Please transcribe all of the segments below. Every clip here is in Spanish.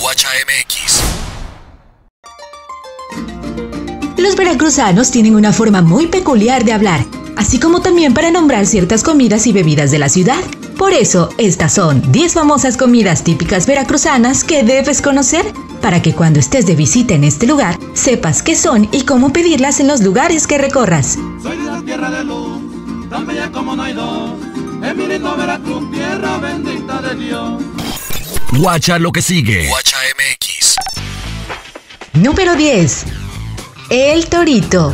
Guacha MX. Los veracruzanos tienen una forma muy peculiar de hablar, así como también para nombrar ciertas comidas y bebidas de la ciudad. Por eso, estas son 10 famosas comidas típicas veracruzanas que debes conocer para que cuando estés de visita en este lugar sepas qué son y cómo pedirlas en los lugares que recorras. Soy de la tierra de luz, tan bella como no hay dos. Mi lindo Veracruz, tierra bendita de Dios. Guacha lo que sigue. Guacha MX. Número 10. El torito.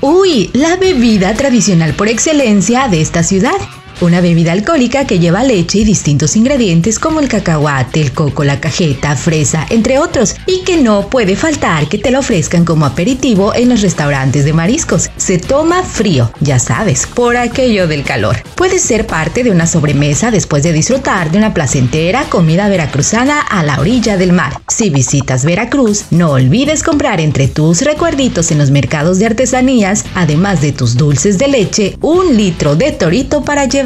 Uy, la bebida tradicional por excelencia de esta ciudad. Una bebida alcohólica que lleva leche y distintos ingredientes como el cacahuate, el coco, la cajeta, fresa, entre otros, y que no puede faltar que te lo ofrezcan como aperitivo en los restaurantes de mariscos. Se toma frío, ya sabes, por aquello del calor. Puede ser parte de una sobremesa después de disfrutar de una placentera comida veracruzana a la orilla del mar. Si visitas Veracruz, no olvides comprar entre tus recuerditos en los mercados de artesanías, además de tus dulces de leche, un litro de torito para llevar.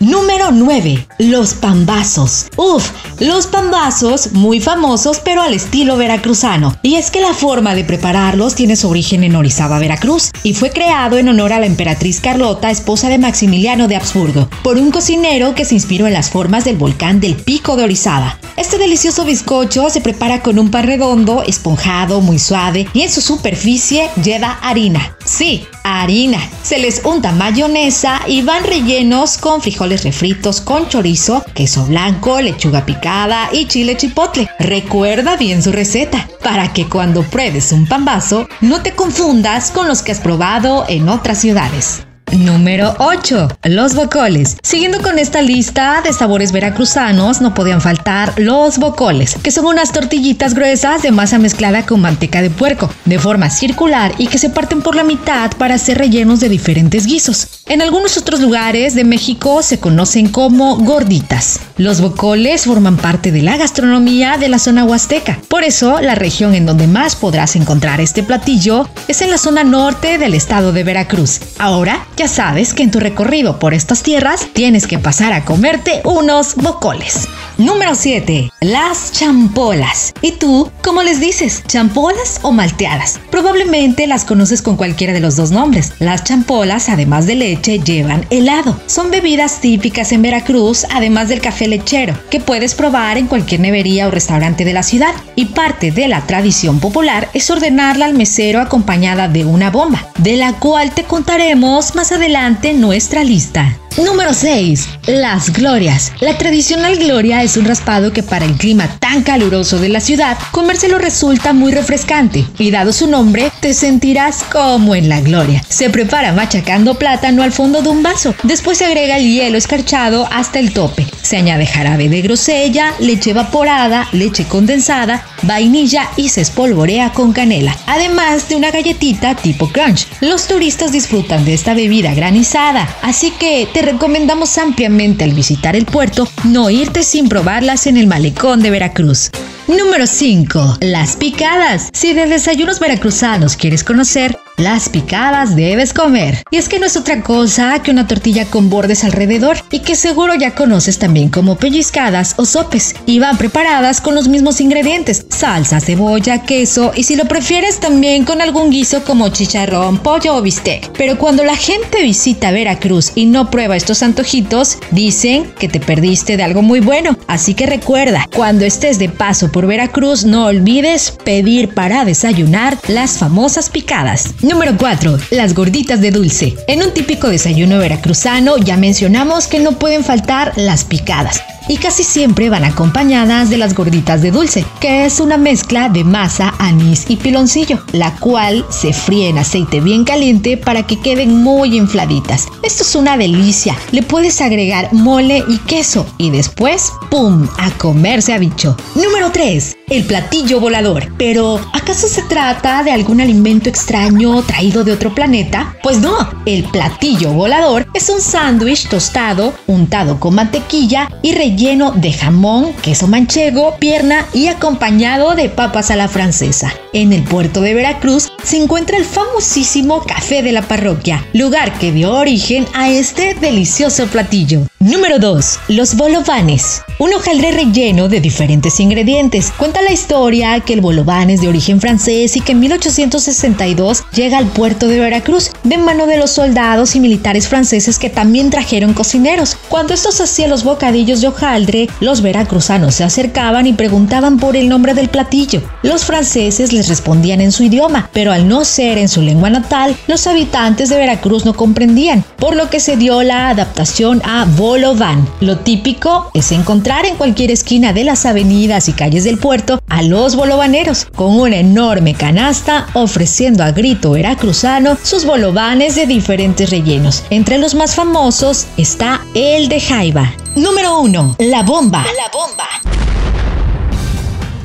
Número 9. Los pambazos. Uf, los pambazos, muy famosos pero al estilo veracruzano. Y es que la forma de prepararlos tiene su origen en Orizaba, Veracruz, y fue creado en honor a la emperatriz Carlota, esposa de Maximiliano de Habsburgo, por un cocinero que se inspiró en las formas del volcán del Pico de Orizaba. Este delicioso bizcocho se prepara con un pan redondo, esponjado, muy suave, y en su superficie lleva harina. Sí, harina. Se les unta mayonesa y van rellenos con frijoles refritos con chorizo, queso blanco, lechuga picada y chile chipotle. Recuerda bien su receta para que cuando pruebes un pambazo no te confundas con los que has probado en otras ciudades. Número 8. Los bocoles. Siguiendo con esta lista de sabores veracruzanos, no podían faltar los bocoles, que son unas tortillitas gruesas de masa mezclada con manteca de puerco, de forma circular y que se parten por la mitad para hacer rellenos de diferentes guisos. En algunos otros lugares de México se conocen como gorditas. Los bocoles forman parte de la gastronomía de la zona huasteca. Por eso, la región en donde más podrás encontrar este platillo es en la zona norte del estado de Veracruz. Ahora, ya sabes que en tu recorrido por estas tierras tienes que pasar a comerte unos bocoles. Número 7. Las champolas. ¿Y tú cómo les dices? ¿Champolas o malteadas? Probablemente las conoces con cualquiera de los dos nombres. Las champolas, además de leche, llevan helado. Son bebidas típicas en Veracruz, además del café lechero, que puedes probar en cualquier nevería o restaurante de la ciudad. Y parte de la tradición popular es ordenarla al mesero acompañada de una bomba, de la cual te contaremos más adelante nuestra lista. Número 6. Las glorias. La tradicional gloria es un raspado que para el clima tan caluroso de la ciudad, comérselo resulta muy refrescante y dado su nombre, te sentirás como en la gloria. Se prepara machacando plátano al fondo de un vaso. Después se agrega el hielo escarchado hasta el tope. Se añade jarabe de grosella, leche evaporada, leche condensada, vainilla y se espolvorea con canela. Además de una galletita tipo crunch. Los turistas disfrutan de esta bebida granizada, así que te recomendamos ampliamente al visitar el puerto no irte sin probarlas en el malecón de Veracruz. Número 5. Las picadas. Si de desayunos veracruzanos quieres conocer, las picadas debes comer. Y es que no es otra cosa que una tortilla con bordes alrededor y que seguro ya conoces también como pellizcadas o sopes. Y van preparadas con los mismos ingredientes, salsa, cebolla, queso y si lo prefieres también con algún guiso como chicharrón, pollo o bistec. Pero cuando la gente visita Veracruz y no prueba estos antojitos, dicen que te perdiste de algo muy bueno. Así que recuerda, cuando estés de paso por Veracruz, no olvides pedir para desayunar las famosas picadas. Número 4. Las gorditas de dulce. En un típico desayuno veracruzano ya mencionamos que no pueden faltar las picadas y casi siempre van acompañadas de las gorditas de dulce, que es una mezcla de masa, anís y piloncillo, la cual se fríe en aceite bien caliente para que queden muy infladitas. Esto es una delicia, le puedes agregar mole y queso y después, ¡pum!, a comerse a bicho. Número 3. El platillo volador. Pero, ¿acaso se trata de algún alimento extraño traído de otro planeta? Pues no, el platillo volador es un sándwich tostado, untado con mantequilla y relleno de jamón, queso manchego, pierna y acompañado de papas a la francesa. En el puerto de Veracruz se encuentra el famosísimo Café de la Parroquia, lugar que dio origen a este delicioso platillo. Número 2. Los bolovanes. Un hojaldre relleno de diferentes ingredientes. Cuenta la historia que el bolobán es de origen francés y que en 1862 llega al puerto de Veracruz de mano de los soldados y militares franceses que también trajeron cocineros. Cuando estos hacían los bocadillos de hojaldre, los veracruzanos se acercaban y preguntaban por el nombre del platillo. Los franceses les respondían en su idioma, pero al no ser en su lengua natal, los habitantes de Veracruz no comprendían, por lo que se dio la adaptación a bolobán. Lo típico es encontrar en cualquier esquina de las avenidas y calles del puerto a los bolovaneros, con una enorme canasta ofreciendo a grito veracruzano sus bolovanes de diferentes rellenos. Entre los más famosos está el de Jaiba. Número 1. La bomba. La bomba.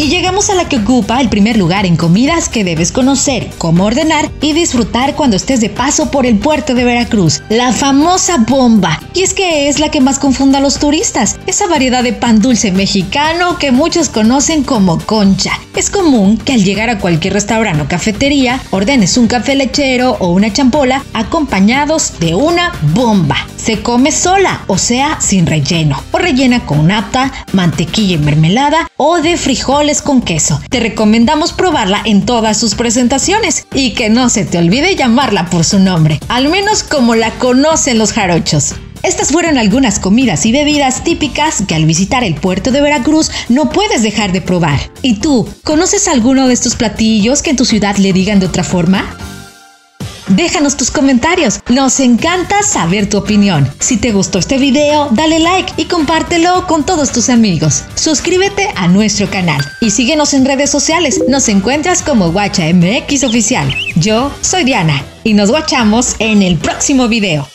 Y llegamos a la que ocupa el primer lugar en comidas que debes conocer, cómo ordenar y disfrutar cuando estés de paso por el puerto de Veracruz, la famosa bomba. Y es que es la que más confunda a los turistas, esa variedad de pan dulce mexicano que muchos conocen como concha. Es común que al llegar a cualquier restaurante o cafetería ordenes un café lechero o una champola acompañados de una bomba. Se come sola, o sea, sin relleno, o rellena con nata, mantequilla y mermelada o de frijoles con queso. Te recomendamos probarla en todas sus presentaciones y que no se te olvide llamarla por su nombre, al menos como la conocen los jarochos. Estas fueron algunas comidas y bebidas típicas que al visitar el puerto de Veracruz no puedes dejar de probar. ¿Y tú, conoces alguno de estos platillos que en tu ciudad le digan de otra forma? Déjanos tus comentarios, nos encanta saber tu opinión. Si te gustó este video, dale like y compártelo con todos tus amigos. Suscríbete a nuestro canal y síguenos en redes sociales. Nos encuentras como Guacha MX Oficial. Yo soy Diana y nos guachamos en el próximo video.